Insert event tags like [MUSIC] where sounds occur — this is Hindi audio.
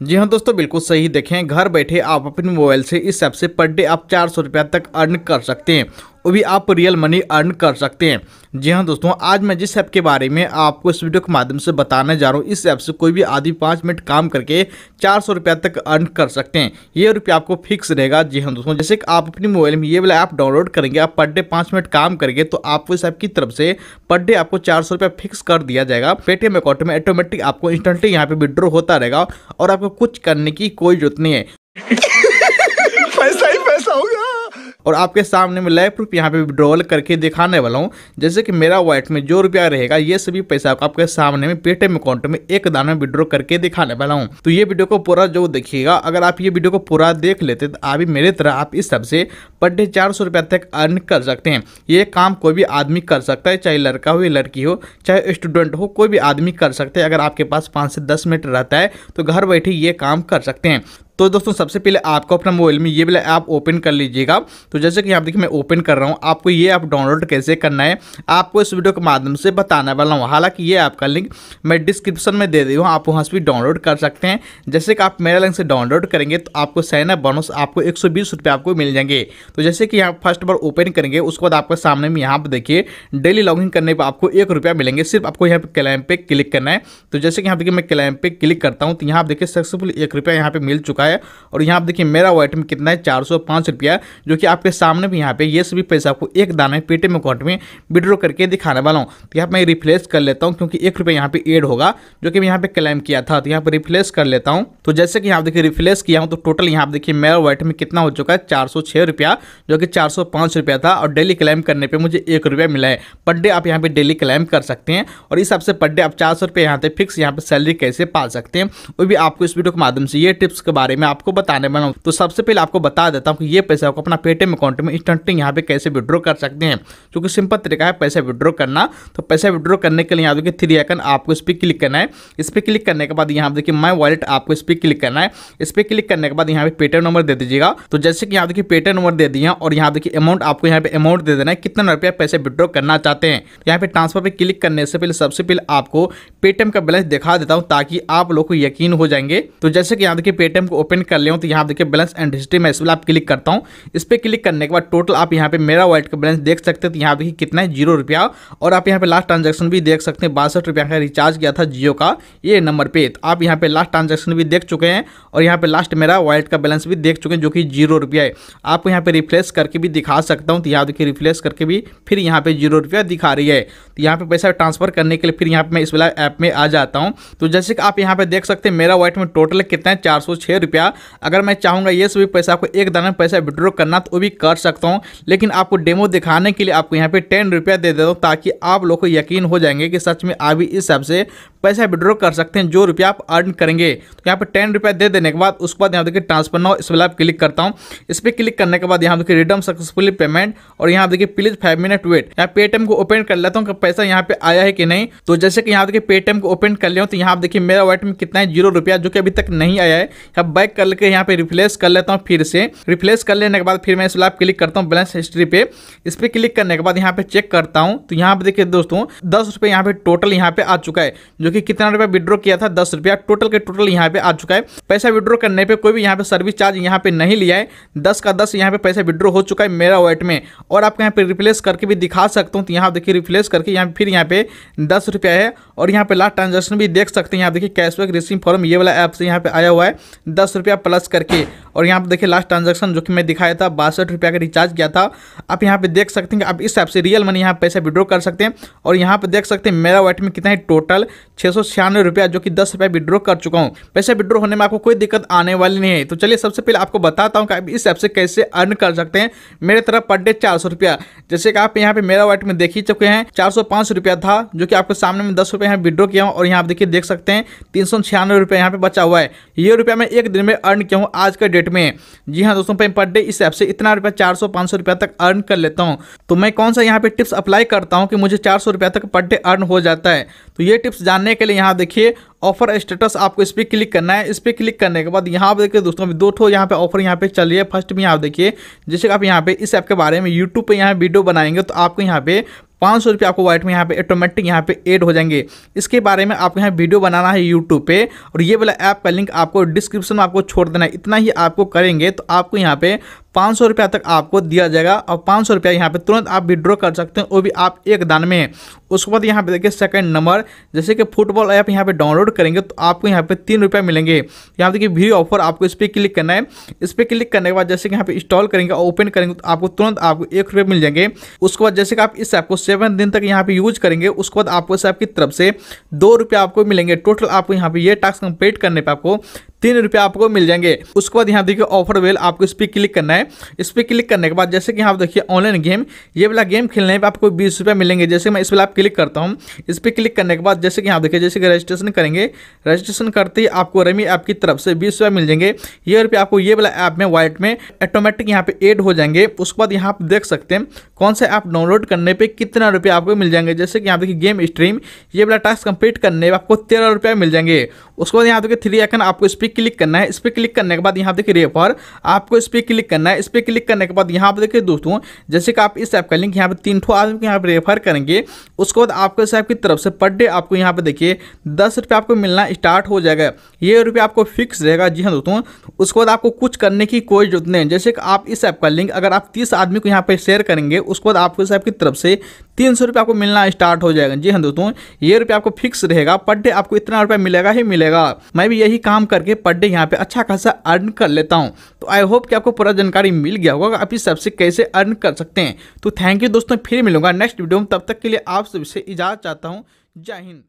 जी हाँ दोस्तों, बिल्कुल सही देखें, घर बैठे आप अपने मोबाइल से इस ऐप से पर डे आप चार सौ रुपया तक अर्न कर सकते हैं। वो भी आप रियल मनी अर्न कर सकते हैं। जी हाँ दोस्तों, आज मैं जिस ऐप के बारे में आपको इस वीडियो के माध्यम से बताने जा रहा हूँ, इस ऐप से कोई भी आधी पाँच मिनट काम करके चार सौ रुपया तक अर्न कर सकते हैं। ये रुपया आपको फिक्स रहेगा। जी हाँ दोस्तों, जैसे कि आप अपनी मोबाइल में ये वाला ऐप डाउनलोड करेंगे, आप पर डे पाँच मिनट काम करेंगे तो आपको इस ऐप की तरफ़ से पर डे आपको चार सौ रुपया फिक्स कर दिया जाएगा। पेटीएम अकाउंट में ऑटोमेटिक आपको इंस्टेंटली यहाँ पे विड्रॉ होता रहेगा और आपको कुछ करने की कोई ज़रूरत नहीं है [LAUGHS] और आपके सामने में लाइव प्रूफ यहाँ पे विड्रॉल करके दिखाने वाला हूँ। जैसे कि मेरा वॉलेट में जो रुपया रहेगा, ये सभी पैसा आपके सामने में पेटीएम अकाउंट में एक दान में विड्रॉ करके दिखाने वाला हूँ। तो ये वीडियो को पूरा जो देखिएगा, अगर आप ये वीडियो को पूरा देख लेते तो अभी मेरे तरह आप इस सबसे पर डे चार सौ रुपया तक अर्न कर सकते हैं। ये काम कोई भी आदमी कर सकता है, चाहे लड़का हो या लड़की हो, चाहे स्टूडेंट हो, कोई भी आदमी कर सकते हैं। अगर आपके पास पाँच से दस मिनट रहता है तो घर बैठे ये काम कर सकते हैं। तो दोस्तों, सबसे पहले आपको अपना मोबाइल में ये वाला ऐप ओपन कर लीजिएगा। तो जैसे कि यहाँ देखिए, मैं ओपन कर रहा हूँ। आपको ये ऐप डाउनलोड कैसे करना है, आपको इस वीडियो के माध्यम से बताने वाला हूँ। हालाँकि ये ऐप का लिंक मैं डिस्क्रिप्शन में दे दी हूँ। आप वहाँ से भी डाउनलोड कर सकते हैं। जैसे कि आप मेरा लिंक से डाउनलोड करेंगे तो आपको साइन अप बोनस आपको एक सौ आपको मिल जाएँगे। तो जैसे कि यहाँ फ़र्स्ट बार ओपन करेंगे, उसके बाद आपके सामने में यहाँ पर देखिए डेली लॉगिन करने पर आपको एक रुपया मिलेंगे। सिर्फ़ आपको यहाँ पर क्लैम पे क्लिक करना है। तो जैसे कि यहाँ देखिए, मैं क्लैम पे क्लिक करता हूँ तो यहाँ आप देखिए सक्सेसफुल एक रुपया यहाँ पे मिल चुका है। और यहाँ आप देखिए, मेरा वॉलेट में कितना है? चार सौ पाँच रुपया जो कि आपके सामने भी यहाँ पे ये सभी पैसा आपको एक दाना पेटीएम अकाउंट में विड्रॉ करके दिखाने वाला हूँ। तो यहाँ मैं रिफ्लेस कर लेता हूँ, क्योंकि एक रुपया यहाँ पे एड होगा, जो कि मैं यहाँ पे क्लेम किया था। तो यहाँ पे रिफ्लेस कर लेता हूँ। तो जैसे कि यहाँ देखिए रिफ्लेस किया हूँ तो टोटल यहाँ देखिए, मेरा वॉलेट में कितना हो चुका है? चार सौ छः रुपया, जो कि चार सौ पाँच रुपया था। और डेली क्लेम करने पर मुझे एक रुपया मिला है। पर डे आप यहाँ पे डेली क्लेम कर सकते हैं। और इस हिसाब से पर डे आप चार सौ रुपये यहाँ पे फिक्स यहाँ पे सैलरी कैसे पा सकते हैं, वो भी आपको इस वीडियो के माध्यम से, ये टिप्स के बारे में आपको बताने वाला हूँ। तो सबसे पहले आपको बता देता हूँ कि ये पैसा आपको अपना पेटीएम अकाउंट में इंस्टेंटली यहाँ पे कैसे विड्रॉ कर सकते हैं। क्योंकि सिंपल तरीका है पैसा विड्रॉ करना। तो पैसा विड्रॉ करने के लिए यहाँ देखिए थ्री आइकन आपको इस पर क्लिक करना है। इस पर क्लिक करने के बाद यहाँ देखिए माई वॉलेट आपको इस पर क्लिक करना है। इस पर क्लिक करने के बाद यहाँ पे पेटीएम नंबर दे दीजिएगा। तो जैसे कि यहाँ देखिए पेटीएम नंबर दे दिया और यहाँ देखिए अमाउंट आपको यहाँ पे अमाउंट दे देना है। कितना रुपया पैसे विड्रॉ करना चाहते हैं। यहाँ पे ट्रांसफ़र पे क्लिक करने से पहले सबसे पहले आपको पेटीएम का बैलेंस दिखा देता हूँ ताकि आप लोग को यकीन हो जाएँगे। तो जैसे कि यहाँ देखिए पेटीएम को ओपन कर ले तो यहाँ देखिए बैलेंस एंड हिस्ट्री में इस आप क्लिक करता हूँ। इस पर क्लिक करने के बाद टोटल आप यहाँ पे मेरा वॉलेट का बैलेंस देख सकते हैं तो यहाँ देखिए कितना है ज़ीरो रुपया। और आप यहाँ पे लास्ट ट्रांजेक्शन भी देख सकते हैं, बासठ रुपया का रिचार्ज किया था जियो का ये नंबर पे। तो आप यहाँ पे लास्ट ट्रांजेक्शन भी देख चुके हैं और यहाँ पे लास्ट मेरा वॉलेट का बैलेंस भी देख चुके हैं, जो कि ज़ीरो रुपया है। आपको यहाँ पे रिफ्लेस करके भी दिखा सकता हूँ तो यहाँ देखिए रिफ्लेस करके भी फिर यहाँ पे ज़ीरो रुपया दिखा रही है। तो यहाँ पे पैसा ट्रांसफ़र करने के लिए फिर यहाँ पे मैं इस वाला ऐप में आ जाता हूँ। तो जैसे कि आप यहाँ पे देख सकते हैं, मेरा वॉलेट में टोटल कितना है, चार सौ रुपया अगर मैं चाहूँगा ये सभी पैसा आपको एक दाना पैसा विड्रॉ करना तो वो भी कर सकता हूँ। लेकिन आपको डेमो दिखाने के लिए आपको यहाँ पे टेन रुपया दे देता हूँ, ताकि आप लोग को यकीन हो जाएँगे कि सच में अभी इस हिसाब से पैसा विड्रॉ कर सकते हैं, जो रुपया आप अर्न करेंगे। तो यहाँ पे टेन रुपया दे देने के बाद, उसके बाद यहाँ देखिए ट्रांसफ़र नाउ इस वाला आप क्लिक करता हूँ। इस पर क्लिक करने के बाद यहाँ देखिए रिडम सक्सेसफुली पेमेंट और यहाँ देखिए प्लीज़ फाइव मिनट वेट यहाँ पेटीएम को ओपन कर लेता हूँ कि पैसा यहाँ पे आया है कि नहीं। तो जैसे कि यहाँ देखिए पेटीएम को ओपन कर लिया तो यहाँ देखिए मेरा वॉलेट में कितना है? ज़ीरो रुपया, जो कि अभी तक नहीं आया है। कर लेके यहाँ पे रिप्लेस कर लेता हूँ फिर से रिप्लेस कर लेने के बाद फिर मैं इस वाला क्लिक करता हूँ बैलेंस हिस्ट्री पे इस पर क्लिक करने के बाद यहाँ पे चेक करता हूँ तो यहाँ पे देखिए दोस्तों दस रुपये यहाँ पे टोटल यहाँ पे आ चुका है जो कि कितना रुपया विड्रॉ किया था दस रुपया टोटल के टोटल यहाँ पे आ चुका है पैसा विड्रॉ करने पे कोई भी यहाँ पे सर्विस चार्ज यहाँ पे नहीं लिया है दस का दस यहाँ पे पैसा विड्रॉ हो चुका है मेरा वॉलेट में और आपको यहाँ पे रिप्लेस करके भी दिखा सकता हूँ तो यहाँ देखिए रिप्लेस करके यहाँ फिर यहाँ पे दस रुपया है और यहाँ पे लास्ट ट्रांजेक्शन भी देख सकते हैं यहाँ देखिए कैशबैक रिसीव फॉर्म ये वाला ऐप से यहाँ पे आया हुआ है दस रुपया प्लस करके। और यहाँ पे देखिए लास्ट ट्रांजेक्शन जो कि मैं दिखाया था, बासठ रुपया का रिचार्ज किया था। आप यहाँ पे देख सकते हैं कि आप इस ऐप से रियल मनी यहाँ पैसे विड्रॉ कर सकते हैं। और यहाँ पे देख सकते हैं मेरा वॉलेट में कितना है टोटल छः सौ छियानवे रुपया, जो कि दस रुपया विड्रॉ कर चुका हूँ। पैसे विड्रॉ होने में आपको कोई दिक्कत आने वाली नहीं है। तो चलिए सबसे पहले आपको बताता हूँ कि आप इस ऐप से कैसे अर्न कर सकते हैं। मेरे तरफ़ पर डे चार सौ रुपया। जैसे कि आप यहाँ पे मेरा वॉलेट में देख ही चुके हैं, चार सौ पाँच रुपया था, जो कि आपके सामने में दस रुपये यहाँ विड्रॉ किया हूँ। और यहाँ आप देखिए देख सकते हैं, तीन सौ छियानवे रुपया यहाँ पे बचा हुआ है। ये रुपया मैं एक दिन में अर्न किया हूँ आज के डेट में। जी हाँ दोस्तों पर डे इस ऐप से इतना रुपया, चार सौ, पाँच सौ रुपया तक अर्न कर लेता हूँ। तो मैं कौन सा यहाँ पे टिप्स अप्लाई करता हूँ कि मुझे चार सौ रुपया तक पर डे अर्न हो जाता है? तो ये टिप्स जानने के लिए यहाँ देखिए ऑफ़र स्टेटस आपको इस पर क्लिक करना है। इस पर क्लिक करने के बाद यहाँ पर देखिए दोस्तों, दो ठो यहाँ पे ऑफ़र यहाँ पे चल रही है। फ़र्स्ट में यहाँ देखिए, जैसे आप यहाँ पे इस ऐप के बारे में यूट्यूब पे यहाँ वीडियो बनाएँगे तो आपको यहाँ पे पाँच सौ रुपये आपको वाइट में यहाँ पे ऑटोमेटिक यहाँ पे ऐड हो जाएँगे। इसके बारे में आपको यहाँ वीडियो बनाना है यूट्यूब पे और ये वाला ऐप का लिंक आपको डिस्क्रिप्शन में आपको छोड़ देना है। इतना ही आपको करेंगे तो आपको यहाँ पे पाँच सौ रुपया तक आपको दिया जाएगा और पाँच सौ रुपया यहाँ पर तुरंत आप विड्रॉ कर सकते हैं, वो भी आप एक दान में। उसके बाद यहाँ पे देखिए सेकंड नंबर जैसे कि फुटबॉल ऐप यहाँ पे डाउनलोड करेंगे तो आपको यहाँ पे तीन रुपया मिलेंगे। यहाँ देखिए वीडियो ऑफ़र आपको इस पर क्लिक करना है। इस पर क्लिक करने के बाद जैसे कि यहाँ पे इंस्टॉल करेंगे और ओपन करेंगे तो आपको तुरंत आपको एक रुपये मिल जाएँगे। उसके बाद जैसे कि आप इस ऐप को सेवन दिन तक यहाँ पे यूज़ करेंगे, उसके बाद आपको इस ऐप की तरफ़ से दो आपको मिलेंगे। टोटल आपको यहाँ पे ये टास्क कंप्लीट करने पर आपको तीन रुपये आपको मिल जाएँगे। उसके बाद यहाँ देखिए ऑफ़र वेल आपको इस पर क्लिक करना है। इस पर क्लिक करने के बाद जैसे कि यहाँ देखिए ऑनलाइन गेम ये वाला गेम खेलने पर आपको बीस रुपये मिलेंगे। जैसे मैं इस वाला आप क्लिक करता हूँ, इस पर क्लिक करने के बाद जैसे कि यहाँ देखिए, जैसे कि रजिस्ट्रेशन करेंगे रजिस्ट्रेशन करते ही आपको रमी ऐप की तरफ़ से बीस मिल जाएँगे। ये रुपये आपको ये वाला ऐप में वाइट में ऑटोमेटिक यहाँ पे एड हो जाएँगे। उसके बाद यहाँ आप देख सकते हैं कौन सा ऐप डाउनलोड करने पे कितना रुपये आपको मिल जाएँगे। जैसे कि यहाँ देखिए गेम स्ट्रीम ये वाला टास्क कंप्लीट करने पर आपको तेरह रुपये मिल जाएँगे। उसके बाद यहाँ देखिए थ्री आइकन आपको इस पर क्लिक करना है। इस पर क्लिक करने के बाद यहाँ देखिए रेफर आपको इस पर क्लिक करना है। इस पर क्लिक करने के बाद यहाँ पर देखिए दोस्तों, जैसे कि आप इस ऐप का लिंक यहाँ पे तीन ठो आदमी को यहाँ पे रेफर करेंगे, उसके बाद आपको इस ऐप की तरफ़ से पर डे आपको यहाँ पे देखिए दस रुपये आपको मिलना स्टार्ट हो जाएगा। ये रुपये आपको फिक्स रहेगा, जी हाँ दोस्तों, उसके बाद आपको कुछ करने की कोई ज़रूरत नहीं जैसे कि आप इस ऐप का लिंक अगर आप तीस आदमी को यहाँ पर शेयर करेंगे, उसके बाद आपको इस ऐप की तरफ़ से तीन सौ रुपये आपको मिलना स्टार्ट हो जाएगा। जी हाँ दोस्तों ये रुपये आपको फिक्स रहेगा पर डे आपको इतना रुपया मिलेगा ही मिलेगा। मैं भी यही काम करके पर डे यहाँ पे अच्छा खासा अर्न कर लेता हूँ। तो आई होप कि आपको पूरा जानकारी मिल गया होगा आप इस सबसे कैसे अर्न कर सकते हैं। तो थैंक यू दोस्तों, फिर मिलूँगा नेक्स्ट वीडियो में। तब तक के लिए आप सबसे इजाज़त चाहता हूँ। जय हिंद।